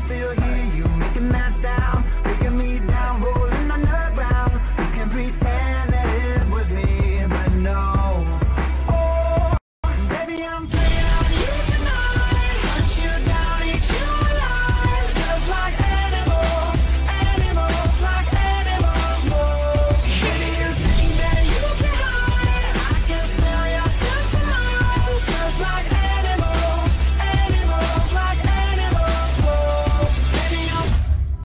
still you.